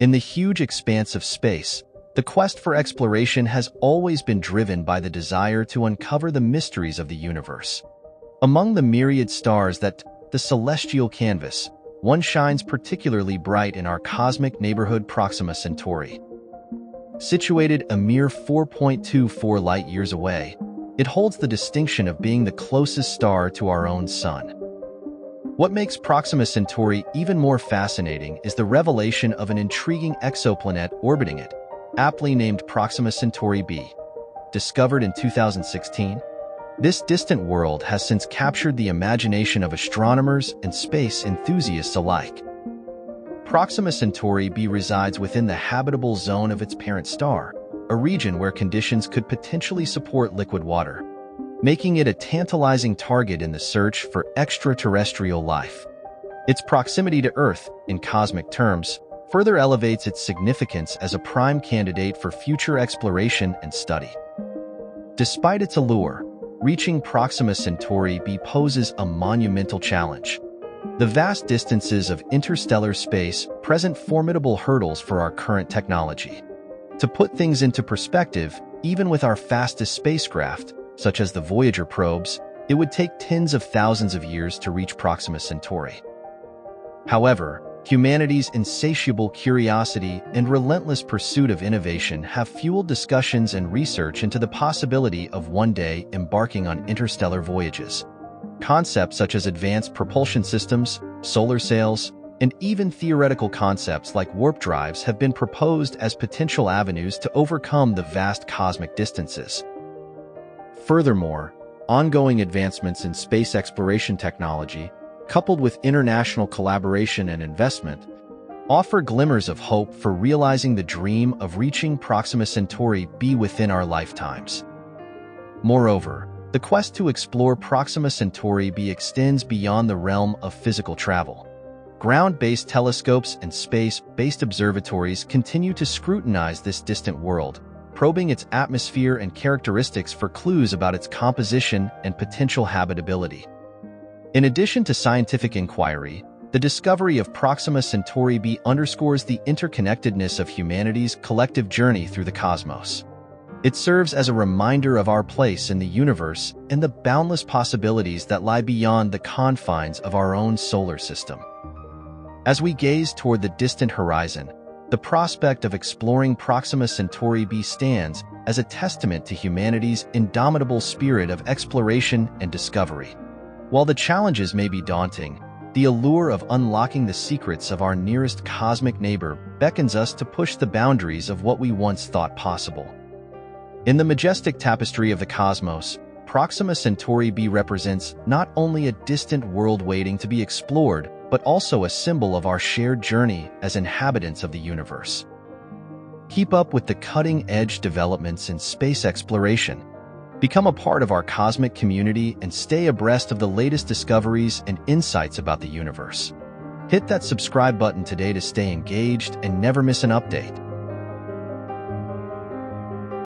In the huge expanse of space, the quest for exploration has always been driven by the desire to uncover the mysteries of the universe. Among the myriad stars that the celestial canvas, one shines particularly bright in our cosmic neighborhood Proxima Centauri. Situated a mere 4.24 light-years away, it holds the distinction of being the closest star to our own sun. What makes Proxima Centauri even more fascinating is the revelation of an intriguing exoplanet orbiting it, aptly named Proxima Centauri b. Discovered in 2016, this distant world has since captured the imagination of astronomers and space enthusiasts alike. Proxima Centauri b resides within the habitable zone of its parent star, a region where conditions could potentially support liquid water making it a tantalizing target in the search for extraterrestrial life. Its proximity to Earth, in cosmic terms, further elevates its significance as a prime candidate for future exploration and study. Despite its allure, reaching Proxima Centauri b poses a monumental challenge. The vast distances of interstellar space present formidable hurdles for our current technology. To put things into perspective, even with our fastest spacecraft, such as the Voyager probes, it would take tens of thousands of years to reach Proxima Centauri. However, humanity's insatiable curiosity and relentless pursuit of innovation have fueled discussions and research into the possibility of one day embarking on interstellar voyages. Concepts such as advanced propulsion systems, solar sails, and even theoretical concepts like warp drives have been proposed as potential avenues to overcome the vast cosmic distances. Furthermore, ongoing advancements in space exploration technology, coupled with international collaboration and investment, offer glimmers of hope for realizing the dream of reaching Proxima Centauri b within our lifetimes. Moreover, the quest to explore Proxima Centauri b extends beyond the realm of physical travel. Ground-based telescopes and space-based observatories continue to scrutinize this distant world, probing its atmosphere and characteristics for clues about its composition and potential habitability. In addition to scientific inquiry, the discovery of Proxima Centauri b underscores the interconnectedness of humanity's collective journey through the cosmos. It serves as a reminder of our place in the universe and the boundless possibilities that lie beyond the confines of our own solar system. As we gaze toward the distant horizon, the prospect of exploring Proxima Centauri b stands as a testament to humanity's indomitable spirit of exploration and discovery. While the challenges may be daunting, the allure of unlocking the secrets of our nearest cosmic neighbor beckons us to push the boundaries of what we once thought possible. In the majestic tapestry of the cosmos, Proxima Centauri b represents not only a distant world waiting to be explored, but also a symbol of our shared journey as inhabitants of the universe. Keep up with the cutting-edge developments in space exploration. Become a part of our cosmic community and stay abreast of the latest discoveries and insights about the universe. Hit that subscribe button today to stay engaged and never miss an update.